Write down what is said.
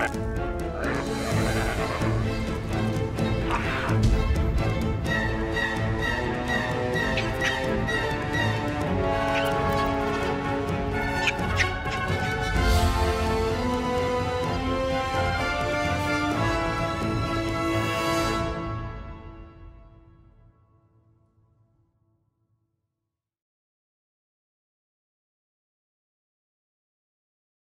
Let's go.